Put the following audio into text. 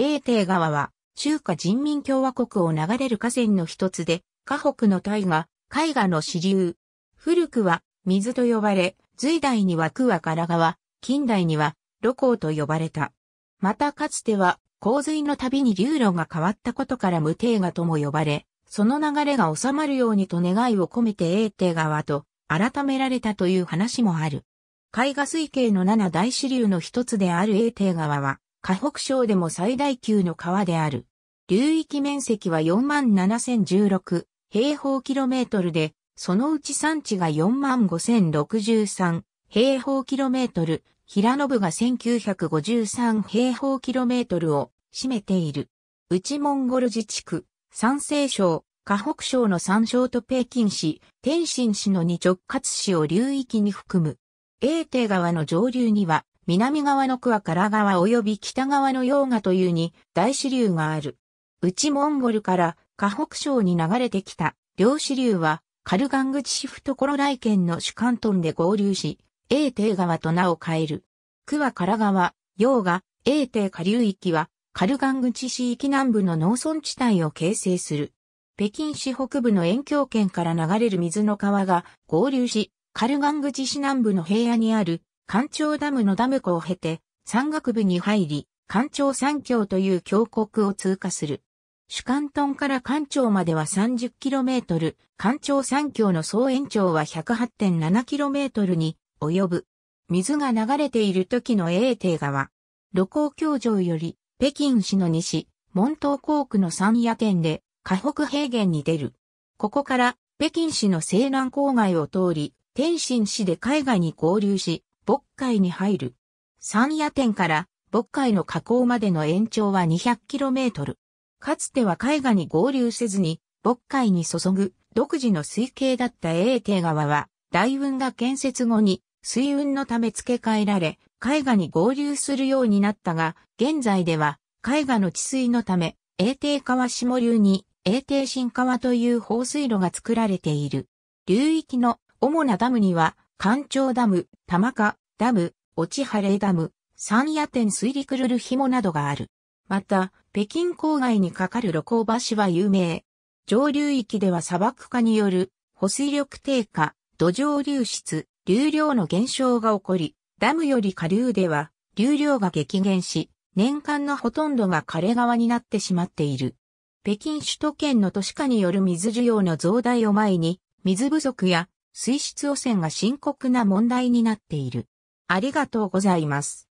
英帝川は中華人民共和国を流れる河川の一つで、河北の大河、海河の支流。古くは水と呼ばれ、隋代には桑唐川、近代には露光と呼ばれた。またかつては洪水のたびに流路が変わったことから無定河とも呼ばれ、その流れが収まるようにと願いを込めて英帝川と改められたという話もある。海河水系の七大支流の一つである英帝川は、河北省でも最大級の川である。流域面積は47,016平方キロメートルで、そのうち産地が45,063平方キロメートル、平野部が1953平方キロメートルを占めている。内モンゴル自治区、山西省、河北省の山省と北京市、天津市の二直轄市を流域に含む。英帝川の上流には、南側の桑唐川及び北側の洋河というに大支流がある。内モンゴルから河北省に流れてきた両支流は、カルガン口市府所来県の主関東で合流し、英帝川と名を変える。桑唐川、洋河、英帝下流域は、カルガン口市域南部の農村地帯を形成する。北京市北部の遠境圏から流れる水の川が合流し、カルガン口市南部の平野にある干潮ダムのダム湖を経て山岳部に入り、干潮山峡という峡谷を通過する。主関東から干潮までは 30km、干潮山峡の総延長は 108.7km に及ぶ。水が流れている時の英帝川。露光橋上より北京市の西、門東港区の山野店で河北平原に出る。ここから北京市の西南郊外を通り、天津市で海外に合流し、渤海に入る。山野店から渤海の河口までの延長は 200km。かつては海岸に合流せずに、渤海に注ぐ独自の水系だった英帝川は、大運が建設後に水運のため付け替えられ、海岸に合流するようになったが、現在では海岸の治水のため、英帝川下流に英帝新川という放水路が作られている。流域の主なダムには、干潮ダム、玉川ダム、落晴ダム、三野店水陸ルル紐などがある。また、北京郊外に架かる露光橋は有名。上流域では砂漠化による保水力低下、土壌流出、流量の減少が起こり、ダムより下流では流量が激減し、年間のほとんどが枯れ川になってしまっている。北京首都圏の都市化による水需要の増大を前に、水不足や水質汚染が深刻な問題になっている。ありがとうございます。